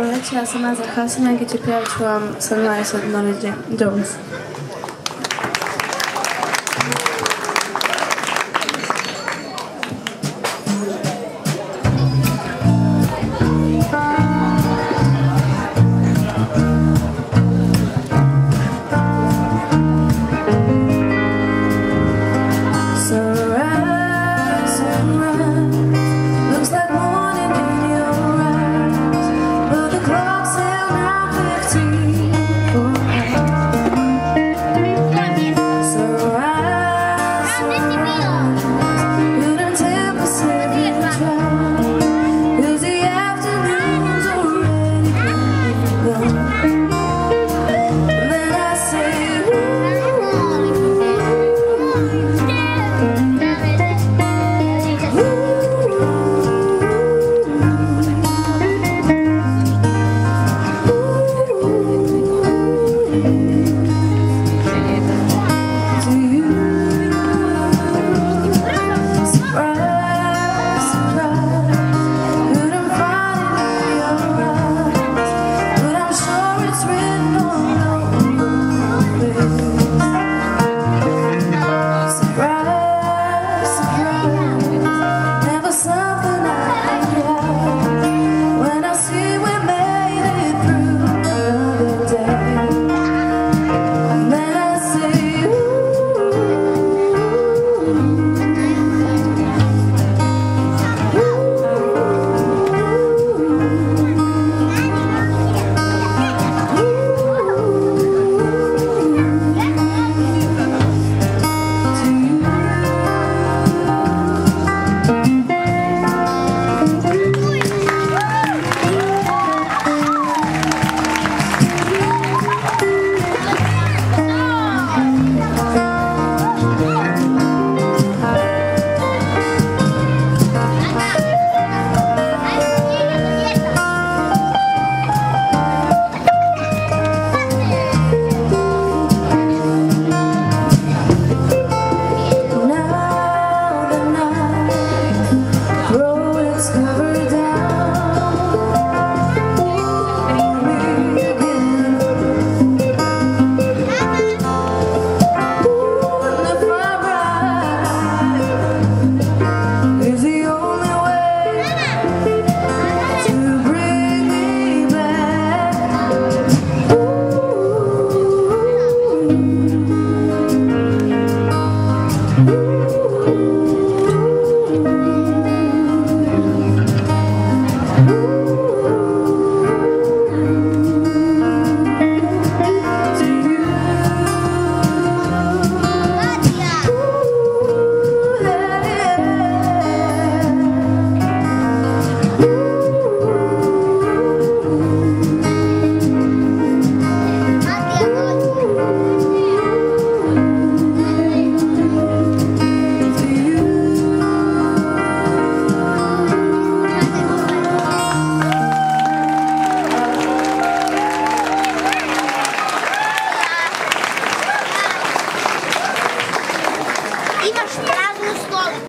Inicia Samantha Hassan, que te piace Sunrise at Knowledge Dove.